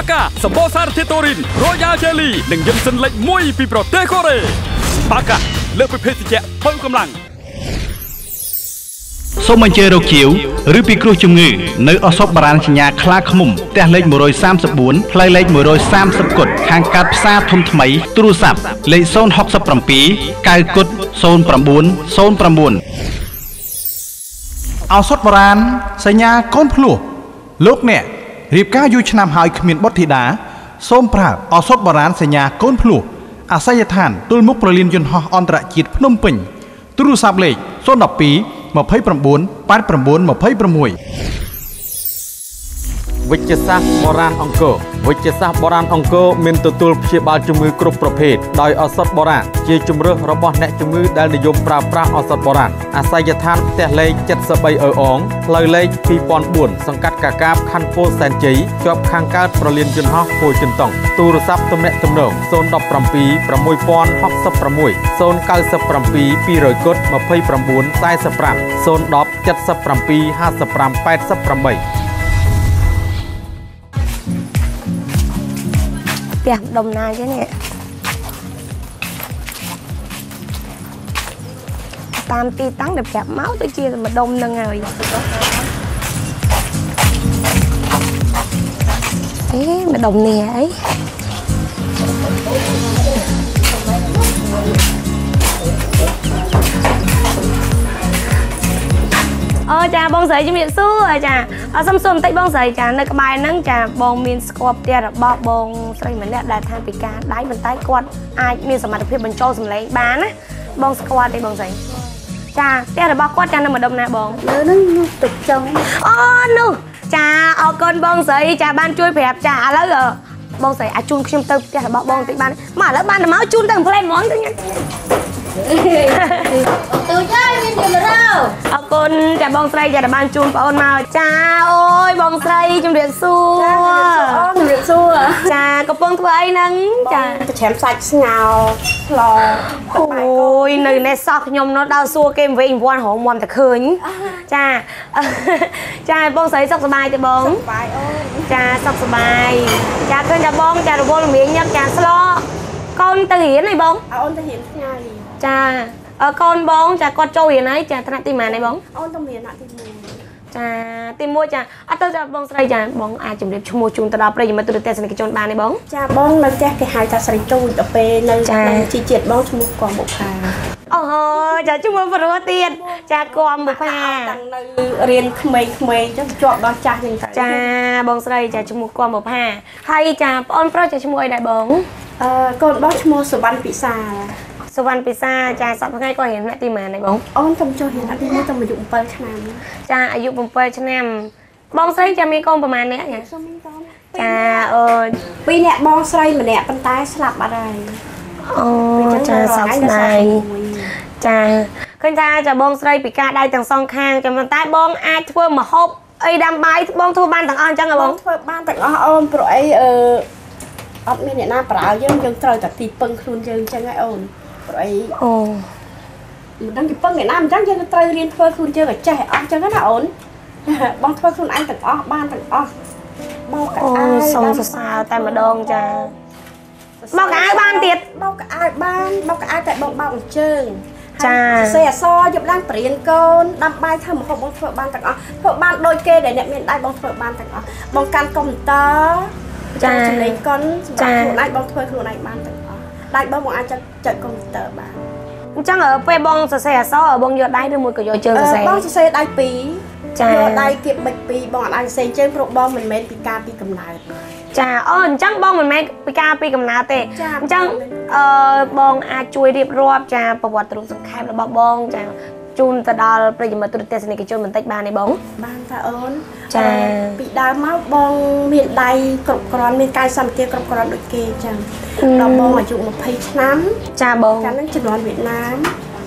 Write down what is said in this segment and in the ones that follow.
បាកាសម្បូរសារធាតុតូរីនរ៉ូយ៉ាល់ជេលីនិងយឹមសិនលេខ1ពីប្រទេសកូរ៉េបាកាលើកពីភេសជ្ជៈបើកម្លាំងសូមអញ្ជើញរកជាវឬពីគ្រោះជំងឺនៅអសពបារាណសញ្ញាខ្លាឃ្មុំផ្ទះលេខ134ផ្លូវលេខ130គុតខាងកាត់ផ្សារធំថ្មីទូរស័ព្ទលេខ067 9គុត0909អសតបារាណសញ្ញាកូនភ្លោះលោកអ្នក រៀបការយូរឆ្នាំហើយគ្មានបុត្រធីតាសូមប្រើអសតបារាណសញ្ញាកូនភ្លោះអាសយដ្ឋានទល់មុខប្រលានយន្តហោះអន្តរជាតិភ្នំពេញទូរស័ព្ទលេខ012 29 89 26 វិជ្ជសាស្ត្របុរាណអង្គរវិជ្ជសាស្ត្របុរាណអង្គរមានទទួលព្យាបាលជំងឺគ្រប់ប្រភេទដោយឱសថបុរាណជាជំរើសរបស់អ្នកជំងឺដែលនិយមប្រើប្រាស់ឱសថបុរាណអាសយដ្ឋានផ្ទះលេខ73អឺអងផ្លូវលេខ2004សង្កាត់កាកាបខណ្ឌពោធិ៍សែនជ័យជាប់ខាងកើតប្រលានយន្តហោះពោធិ៍ចិនតុងទូរស័ព្ទទំនាក់ទំនង017 6066 097 200គុត29 45 010 77 55 88 ដុំណាចឹងនេះតាមទីតាំងដែលប្រាប់មកដូចជាមួយដុំនឹងហើយអេម្ដុំនេះអី អូចាបងស្រីជំរាបសួរចាអសុំសួរបន្តិចបងស្រីចានៅក្បែរហ្នឹងចាបងមានស្គាល់ផ្ទះរបស់បងស្រីម្នាក់ដែលថាពិការដៃប៉ុន្តែគាត់អាចមានសមត្ថភាពបញ្ចូលសម្លេងបានណាបងស្គាល់ទេបងស្រីចាផ្ទះរបស់គាត់ចានៅម្ដុំណាបងលើហ្នឹងនោះទឹកចុងអូនោះចាអរគុណបងស្រីចាបានជួយប្រាប់ចាឥឡូវបងស្រីអាចជូនខ្ញុំទៅផ្ទះរបស់បងតិចបានមកឥឡូវបានតែមកជូនទៅផ្លែហ្មងទៅញ៉ាំទូចហើយមានជំរឿអរ គុណចាបងស្រីចាដែលបានជូនបងអូនមកចាអូយបងស្រីជំរាបសួរអូជំរាបសួរចាកំពុងធ្វើអីហ្នឹងចាប្រចាំសាច់ស្ងោស្លអូយនៅនេះសោះខ្ញុំនោះដល់សួរគេវិញវ័នរងមមតែឃើញចាចាបងស្រីសុខសប្បាយទេបងបាយអូនចាសុខសប្បាយចាឃើញតែបងចារវល់រមាញញឹកចាស្លកូនទៅរៀនអីបងអូនទៅរៀនថ្ងៃចាអើ កូនបងចាគាត់ចូលរៀនហើយចាថ្នាក់ទីម៉ានឯងបងអូនទៅរៀនដាក់ទី1ចាទី1ចាអត់ទៅចាបងស្រីចាបងអាចជម្រាបឈ្មោះជូនទៅដល់ប្រិយមិត្តទូរទស្សនិកជនបានទេបងចាបងនៅផ្ទះគេហៅថាស្រីទូចទៅពេលនៅចានៅជីជាតិបងឈ្មោះកងបុផាអូចាជុំមកព្រោះទៀតចាគំបុផាតាំងនៅរៀនក្មេងៗចឹងជាប់ដល់ចាស់ចឹងទៅចាបងស្រីចាឈ្មោះគំបុផាហើយចាប្អូនប្រុសចាឈ្មោះអីដែរបងអឺកូនបងឈ្មោះសុវណ្ណពិសាល សុវណ្ណពិសាចាសប្តាហ៍ថ្ងៃក៏រៀនថ្នាក់ទីម៉ានដែរបងអូនទៅចូលរៀនដាក់ទី1ទៅអាយុ7ឆ្នាំចាអាយុ7ឆ្នាំបងស្រីចាមានកូនប្រហែលនាក់ចាសុំមិនតន់ចាអូយពីរអ្នកបងស្រីម្នាក់ប៉ុន្តែស្លាប់បាត់ហើយអូចាសោកស្ដាយចាឃើញថាចាបងស្រីពិការដៃទាំងសងខាងចាប៉ុន្តែបងអាចធ្វើម្ហូបអីដាំបាយបងធ្វើបានទាំងអស់អញ្ចឹងហ៎បបងងធ្វើបានទាំងអស់អូនព្រោះអីអឺអត់មានអ្នកណាប្រើយើងយើងត្រូវតែទីពឹងខ្លួនយើងអញ្ចឹងហើយអូន ព្រោះអីអូមិនដឹងទីពឹងអ្នកណាអញ្ចឹងយើងក៏ត្រូវរៀនធ្វើខ្លួនយើងឲ្យចេះឲ្យអស់អញ្ចឹងណាអូនបងធ្វើខ្លួនឯងទាំងអស់បានទាំងអស់បោកកៅអូអៅសូមសរសើរតែម្ដងចាបោកកៅអៅបានទៀតបោកកៅអៅបានបោកកៅអៅតែបងបោកអញ្ជើញចាសរសេរអក្សរយកឡើងបរៀនកូនដាំបាយធ្វើម្ហូបបងធ្វើបានទាំងអស់ធ្វើបានដូចគេដែលអ្នកមានដៃបងធ្វើបានទាំងអស់បងកាន់កុំព្យូទ័រចាចំណេញកុនសម្ចារាប់ខ្លួនឯងបងធ្វើខ្លួនឯងបានទាំងអស់ ដៃបងបងអាចចុចចុចកុំព្យូទ័របានអញ្ចឹងអឺពេលបងសរសេរអក្សរបងយកដៃឬមួយក៏យកជើងសរសេរអឺបងសរសេរដៃពីរចាយកដៃគៀបបិចពីរបងអាចសរសេរជើងព្រោះបងមិនមែនពីការពីកំណើតចាអូអញ្ចឹងបងមិនមែនពិការពីកំណើតទេចាអញ្ចឹងអឺបងអាចជួយរៀបរាប់ចាប្រវត្តិរូបសង្ខេបរបស់បងចា ជូនទៅដល់ប្រិយមិត្តទូរទស្សនិកជនបន្តិចបានទេបង បានតាអូនចាអឺពីដើមមកបងមានដៃគ្រប់គ្រាន់មានកាយសម្បទាគ្រប់គ្រាន់ដូចគេអញ្ចឹងដល់បងអាយុ20ឆ្នាំចាបងកាលហ្នឹងជំនាន់វៀតណាម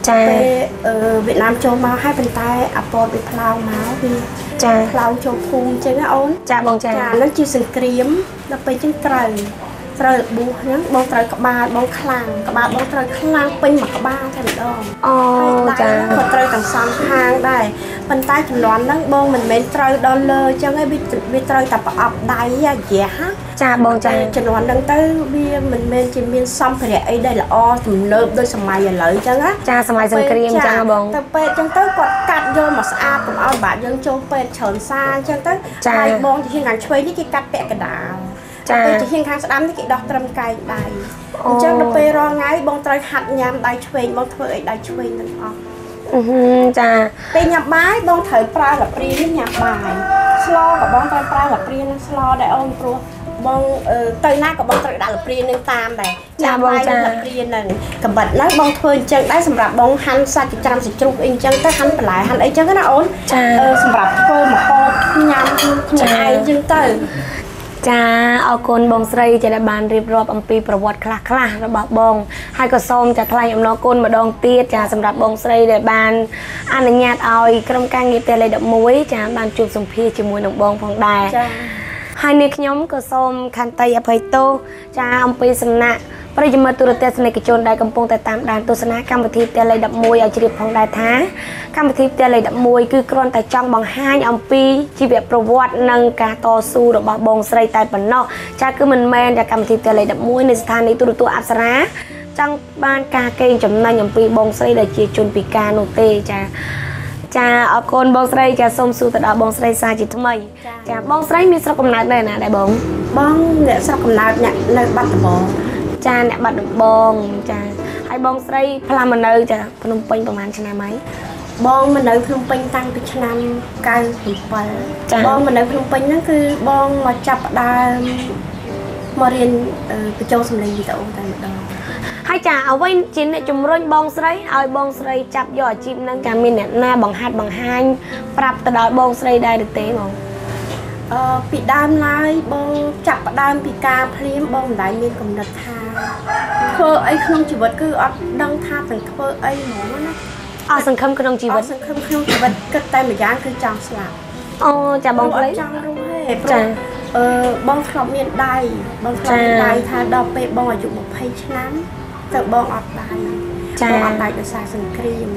ចាពេលអឺវៀតណាមចូលមកហើយប៉ុន្តែអាពតវាផ្លោងមកវាចាផ្លោងចូលភូមិអញ្ចឹងណាអូនចាបងចាចាហ្នឹងជាសង្គ្រាមដល់ពេលអញ្ចឹងត្រូវ ត្រូវរបួសហ្នឹងបងត្រូវក្បាលបងខ្លាំងក្បាលបងត្រូវខ្លាំងពេញមួយក្បាលតែម្ដងអូហើយដៃចាហ្នឹងក៏ត្រូវទាំងសងខាងដែរប៉ុន្តែចំនួនហ្នឹងបងមិនមែនត្រូវដល់លើអញ្ចឹងឯងវាវាត្រូវតែប្រអប់ដៃអាយះណាចាបងចាចំនួនហ្នឹងទៅវាមិនមែនជាមានសម្ភារៈអីដែលល្អទំនើបដូចសម័យឥឡូវអញ្ចឹងណាចាសម័យសង្គ្រាមអញ្ចឹងហ៎បងទៅពេទ្យអញ្ចឹងទៅគាត់កាត់យកមកស្អាតកុំឲ្យបាក់យើងចូលពេទ្យច្រើនសារអញ្ចឹងទៅចាហើយបងជាខាងឆ្វេងនេះគេកាត់ពាក់កណ្ដាល ចាពេលជាខាងស្ដាំនេះគេដោះត្រឹមកែងដៃអូអញ្ចឹងដល់ពេលរាល់ថ្ងៃបងត្រូវហាត់ញ៉ាំដៃឆ្វេងបងធ្វើអីដៃឆ្វេងទាំងអស់អឺហឺចាពេលញ៉ាំបាយបងត្រូវប្រើលព្រានេះញ៉ាំបាយស្លក៏បងត្រូវប្រើលព្រានឹងស្លដែរអូនព្រោះបងអឺទៅណាក៏បងត្រូវដាក់លព្រានឹងតាមដែរនឹងលព្រានឹងកំបិតហ្នឹងបងធ្វើអញ្ចឹងដែរសម្រាប់បងហាន់សាច់ចិញ្ច្រាំសាច់ជ្រូកអីអញ្ចឹងទៅហាន់បន្លែហាន់អីអញ្ចឹងណាអូនចាអឺសម្រាប់ធ្វើម្ហូបញ៉ាំខ្លួនឯងអញ្ចឹងទៅ ចាអរគុណបងស្រីដែលបានរៀបរាប់អំពីប្រវត្តិខ្លះខ្លះៗរបស់បងហើយក៏សូមចាថ្លែងអំណរគុណម្ដងទៀតចាសម្រាប់បងស្រីដែលបាន អនុញ្ញាតឲ្យក្រុមការងារផ្ទះលេខ11ចាបានជួបសម្ភាសជាមួយនឹងបងផងដែរចា ហើយនាងខ្ញុំក៏សូមខន្តីអភ័យទោសចាអំពីសំណាក់ប្រិយមិត្តទូរទស្សនិកជនដែលកំពុងតែតាមដានទស្សនាកម្មវិធីផ្ទះលេខ11ឲ្យជ្រាបផងដែរថាកម្មវិធីផ្ទះលេខ11គឺគ្រាន់តែចង់បង្ហាញអំពីជីវប្រវត្តិនិងការតស៊ូរបស់បងស្រីតែប៉ុណ្ណោះចាគឺមិនមែនតែកម្មវិធីផ្ទះលេខ11នៃស្ថានីយទូរទស្សន៍អប្សរាចង់បានការកេងចំណេញអំពីបងស្រីដែលជាជនពិការនោះទេចា ចាអរគុណបងស្រីចាសូមសួរទៅដល់បងស្រីសាជាថ្មី ចាបងស្រីមានស្រុកកំណើតនៅណាដែរបងបងអ្នកស្រុកកំណើតអ្នកនៅបាត់ដំបងចាអ្នកបាត់ដំបងចាហើយបងស្រីផ្លាស់មកនៅចាភ្នំពេញប្រហែលឆ្នាំហើយបងមកនៅភ្នំពេញតាំងពីឆ្នាំ97ចា៎បងមកនៅភ្នំពេញហ្នឹងគឺបងមកចាប់ផ្ដើមមករៀនអឺបញ្ចូលសម្លេងវីដេអូតែម្ដង ហើយចាអ្វីជាអ្នកជំរុញបងស្រីឲ្យបងស្រីចាប់យកអាជីពហ្នឹងចាមានអ្នកណាបង្ហាត់បង្ហាញប្រាប់ទៅដល់បងស្រីដែរឬទេបងអឺពីដើមឡើយបងចាប់ផ្ដើមពីការភ្លាមបងមិនដែលមានកំណត់ថាធ្វើអីក្នុងជីវិតគឺអត់ដឹងថាត្រូវធ្វើអីហ្មងណាអស់សង្ឃឹមក្នុងជីជីវិវិតតសង្ឃឹមក្នុងជីវិតគិតតែម្យ៉ាងគឺចង់ស្លាប់អូចាបងអស្រីត់ចង់រស់ទេព្រោះចា៎អឺបងធ្លាប់មានដៃបងធ្លាប់មានចា៎ដៃថាដល់ពេលបងអាយុ20ឆ្នាំ ទៅបងអត់ដៃចា៎បងអត់ដៃដោយសារសង្គ្រាម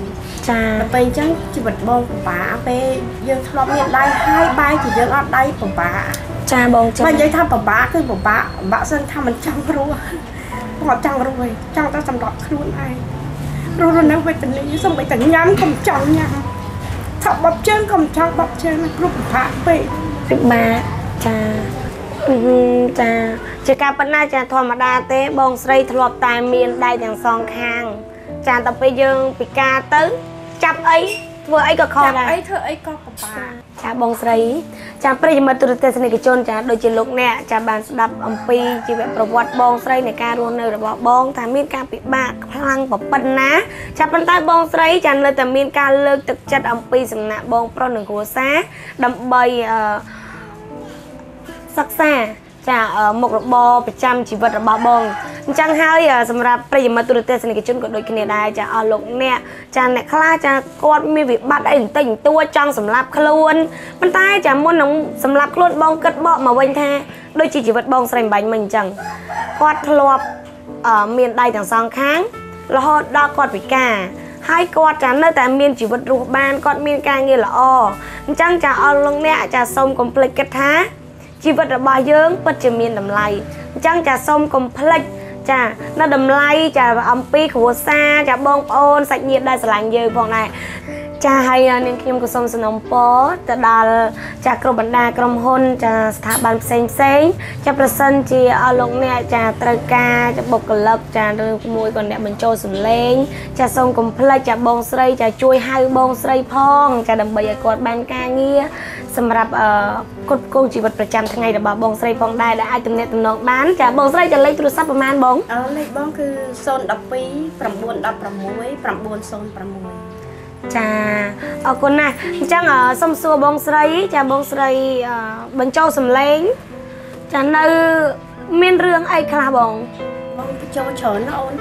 ចាដល់ពេលអញ្ចឹងជីវិតបងពិបាកពេលយើងធ្លាប់មានដៃហើយបែរជាយើងអត់ដៃពិបាកចាបងចាបើនិយាយថាពិបាកគឺពិបាកពិបាកសិនថាមិនចង់រស់បងអត់ចង់រស់ទេចង់តែសម្រាប់ខ្លួនឯងរស់នៅវេទនាសំបីតែញ៉ាំក៏មិនចង់ញ៉ាំថាបបជើងក៏មិនចង់បបជើងគ្រប់ពិបាកពេកពិបាកចាអឺហឺ ចាជាការប៉ុណ្ណាចាធម្មតាទេបងស្រីធ្លាប់តែមានដៃទាំងសងខាង ចាតែពេលយើងពិការទៅចាប់អីធ្វើអីក៏ខុសចាប់ដែរអីធ្វើអីក៏ពិបាកចាបងស្រីចាប្រិយមិត្តទូរទស្សនិកជនចាដូចជាលោកអ្នកចាបានស្ដាប់អំពីជីវប្រវត្តិបងស្រីនៃការរស់នៅរបស់បងថាមានការពិបាកខ្លាំងប៉ុណ្ណាចាប៉ុន្តែបងស្រីចានៅតែមានការលើកទឹកចិត្តអំពីសំណាក់បងប្រុសនិងគ្រួសារដើម្បីអឺ សិក្សាចាអឺមុខរបរប្រចាំជីវិតរបស់បងអញ្ចឹងហើយអឺសម្រាប់ប្រិយមិត្តទូរទស្សនិកជនក៏ដូចគ្នាដែរចាអស់លោកអ្នកចាអ្នកខ្លះចាគាត់មានវិបត្តិអីបន្តិចបន្តួចចង់សម្លាប់ខ្លួនប៉ុន្តែចាមុននឹងសម្លាប់ខ្លួនបងគិតបកមកវិញថាដូចជាជីវិតបងស្រីម្បាញ់មិញអញ្ចឹងគាត់ធ្លាប់អឺមានដៃទាំងសងខាងរហូតដល់គាត់ពិការហើយគាត់ចានៅតែមានជីវិតរស់បានគាត់មានការងារល្អអញ្ចឹងចាអស់លោកអ្នកចាសូមកុំភ្លេចគិតថា ជីវិតរបស់យើងពិតជាមានតម្លៃអញ្ចឹងចាសូមកុំភ្លេចចានៅតម្លៃចាអំពីគ្រួសារចាបងប្អូនសាច់ញាតិដែលស្រឡាញ់យើងផងដែរចាហើយនាងខ្ញុំក៏សូមសំណូមពរទៅដល់ចាគ្រប់បណ្ដាក្រុមហ៊ុន ចាស្ថាប័នផ្សេងផ្សេងចាប្រសិនជាអស់លោកអ្នកចាត្រូវការចាបុគ្គលិកចាឬមួយក៏អ្នកបញ្ចូលសម្លេង ចាសូមកុំភ្លេចចាបងស្រី ចាជួយហៅបងស្រីផង ចាដើម្បីឲ្យគាត់បានការងារ សម្រាប់អឺគ្រប់គ្រងជីវិតប្រចាំថ្ងៃរបស់បងស្រីផងដែរដែលអាចទំនាក់ទំនងបានចាបងស្រីចាលេខទូរស័ព្ទប្រហែលបងអឺលេខបងគឺ012 916 906ចាអរគុណណាស់អញ្ចឹងអឺសូមសួរបងស្រី ចាបងស្រីអឺបញ្ចូលសម្លេងចានៅមានរឿងអីខ្លះបងបងបញ្ចូលច្រើនណាអូន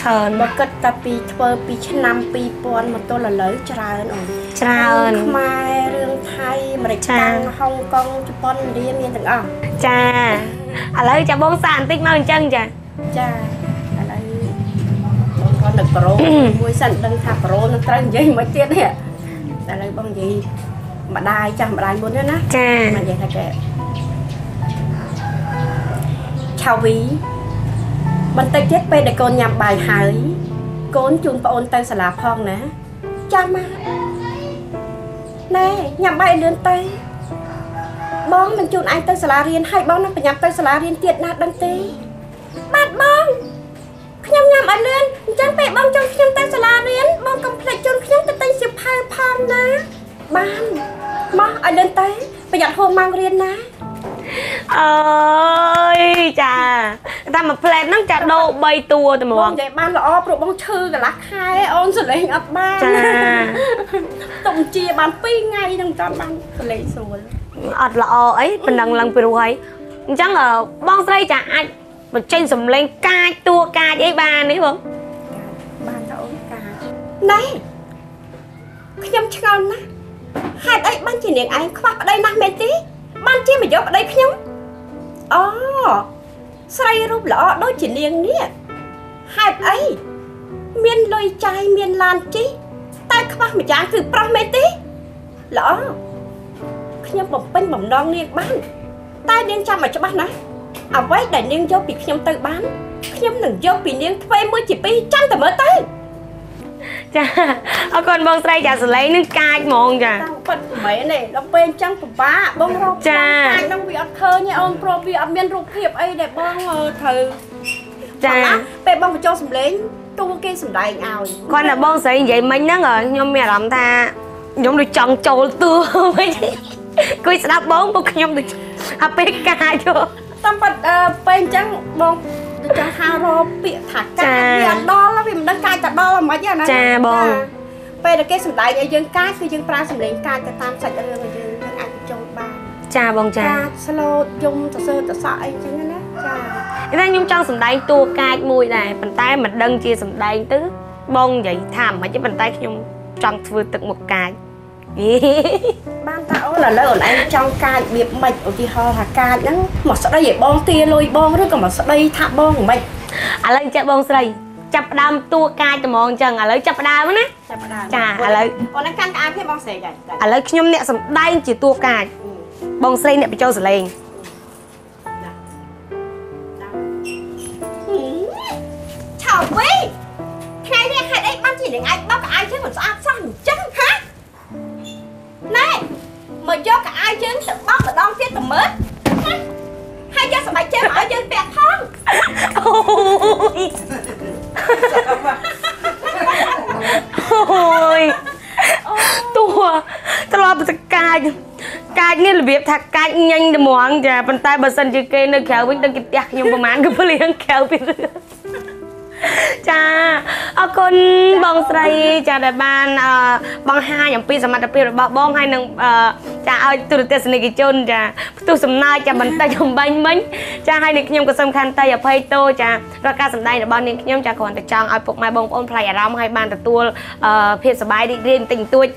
ច្រើនបើគិតតែពីធ្វើពីឆ្នាំ2000មកទល់ឥឡូវច្រើនអូនច្រើនរឿងខ្មែររឿងថៃអាមេរិកចា៎កាំងហុងកុងជប៉ុនឥណ្ឌាមានទាំងអស់ចាឥឡូវចាបងសាកបន្តិចមកអញ្ចឹងចាចាឥឡូវបងគាត់នឹកប្រូមួយសិនដឹងថាប្រូនឹងត្រូវនិយាយមិនទៀតទេតែឥឡូវបងនិយាយម្ដាយចាស់ម្ដាយមុនទេណាចាមកនិយាយថាគេឆាវី បន្តិចទៀតពេលដែលកូនញ៉ាំបាយហើយកូនជូនប្អូនទៅសាលាផងណាចាំមកណែញ៉ាំបាយឲ្យលឿនទៅបងនឹងជូនឯងទៅសាលារៀនហើយបងនឹងប្រញាប់ទៅសាលារៀនទៀតណាដឹងទេបាទបងខ្ញុំញ៉ាំឲ្យលឿនអញ្ចឹងពេលបងចង់ខ្ញុំទៅសាលារៀនបងកុំភ្លេចជូនខ្ញុំទៅទិញសៀវភៅផងណាបានមកឲ្យលឿនទៅប្រយ័ត្នហួសម៉ោងរៀនណា អើយចាតែមួយផ្លែតហ្នឹងចាដូរ3តួតែហ្មបងងនិយាយបានល្អព្រោះបងឈឺកន្លះខែអូនសលេងអត់បានចាតុំជាបាន2ថ្ងៃនឹងតាមបានសលេងស្រួលអត់ល្អអីប៉ុណ្ណឹងឡើងពីរោះហើយអញ្ចឹងអឺបងស្រីចាអាចបញ្ចេញសម្លេងកាចតួកាចអីបាននេះបងបានតើអូនកាណែខ្ញុំឆ្ងល់ណាស់ហេតុអីបានជានាងឯងខ្វះប្តីណាស់មែនទេបានជាមកយកប្តីខ្ញុំអូ ស្រីរូបល្អដូចជានាងនេះហេតុអីមានលុយចាយមានឡានជិះតែខ្វះម្យ៉ាងគឺប្រុសមែនទេល្អខ្ញុំបំពេញបំណងនាងបានតែនាងចាំឲ្យច្បាស់ណាអ្វីដែលនាងយកពីខ្ញុំទៅបានខ្ញុំនឹងយកពីនាងទ្វេមួយជាពីរចាំតែមើលទៅ ចាអរគុណបងស្រីចាសម្លេងហ្នឹងកាចហ្មងចាតាំងពិតមិនមែនទេដល់ពេលអញ្ចឹងពិបាកបងរកចាអាចនឹងវាអត់ឃើញទេអូនព្រោះវាអត់មានរូបភាពអីដែលបងអឺត្រូវចាប៉ុន្តែពេលបងបញ្ចូលសម្លេងតួគេសម្ដែងឲ្យគាត់តែបងស្រីនិយាយមិញហ្នឹងអឺខ្ញុំមានអារម្មណ៍ថាខ្ញុំដូចចង់ចូលតួវិញគួយស្ដាប់បងពួកខ្ញុំដូចអាពេលកាចយោតាមពិតអឺពេលអញ្ចឹងបងដូចចង់ហៅរកពាក្យថាចាកាយវាអត់ដល់វាមិនដឹងកាយតែដល់ ហ្មងណាចាបងពេលដែលគេសម្ដែងឲ្យយើងកាយគឺយើងប្រើសម្លេងកាយទៅតាមសាច់រឿងរបស់យើងយើងអាចបញ្ចូលបានចាបងចាកាចស្លូតយំសរសើរតសក់អីចឹងណាចាតែខ្ញុំចង់សម្ដែងតួកាចមួយដែរប៉ុន្តែមិនដឹងជាសម្ដែងទៅបងនិយាយថាមិនទេប៉ុន្តែខ្ញុំចង់ធ្វើទឹកមុខកាចហីបានតាអូនឥឡូវអូនឯងចង់កាចរបៀបម៉េចឧទាហរណ៍ថាកាចហ្នឹងមកស្ដីឲ្យបងទាលុយបងឬក៏មកស្ដីថាបងមិនឥឡូវចាក់បងស្រី ចាប់ផ្ដើមតួកាចតែហ្មងអញ្ចឹងឥឡូវចាប់ផ្ដើមណាចាប់ផ្ដើមចាឥឡូវអូនឯងកាន់ក្អាយភាពបងស្រែកហើយតែឥឡូវខ្ញុំអ្នកសម្ដែងជាតួកាចបងស្រីអ្នកបញ្ចូលសលេងឆោវីថ្ងៃនេះហេតុអីបានជានឹងឯងបោកក្អាយជើងមិនស្អាតសោះអញ្ចឹងហាណែមកយកក្អាយជើងទៅបោកម្ដងទៀតទៅមើលណាហើយយកសម្បែកជើងមកឲ្យយើងពាក់ផងអូយ ធ្លាប់តែកាចកាចនេះរបៀបថាកាចញញតែហ្មងចាប៉ុន្តែបើសិនជាគេនៅក្រៅវិញដឹងគេផ្ទះខ្ញុំប្រហែលក៏ភ្លៀងក្រៅពីរឿងចាអរគុណបងស្រីចាដែលបានអឺបង្ហាញអំពីសមត្ថភាពរបស់បងហើយនឹងអឺចាឲ្យទូរទស្សនិកជនចាផ្ទុះសំណើចចាបន្តិចបំបញ្ញមិញចាហើយនេះខ្ញុំក៏សំខាន់តែអភ័យទោសចារកការសម្ដែងរបស់នាងខ្ញុំចាគ្រាន់តែចង់ឲ្យពុកម៉ែបងប្អូនផ្លៃអារម្មណ៍ឲ្យបានទទួលអឺភាពសប្បាយរីករាយបន្តិចបន្តួច